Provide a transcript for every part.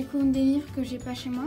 découvre des livres que j'ai pas chez moi.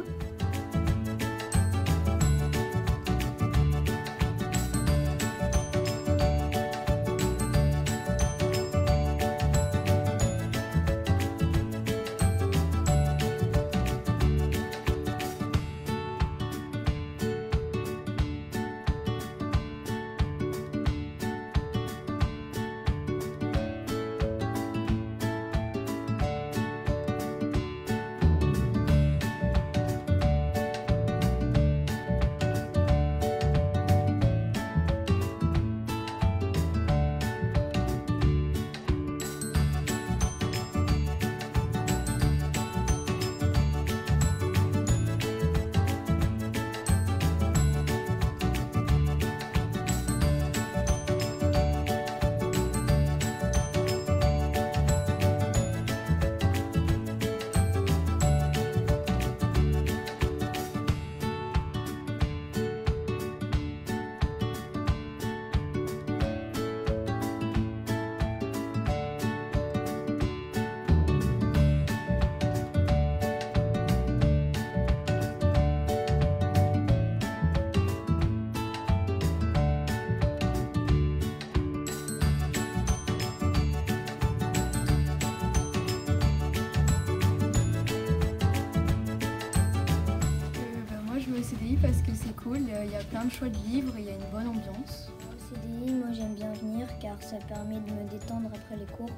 Parce que c'est cool, il y a plein de choix de livres, il y a une bonne ambiance. Au CDI, moi j'aime bien venir car ça permet de me détendre après les cours.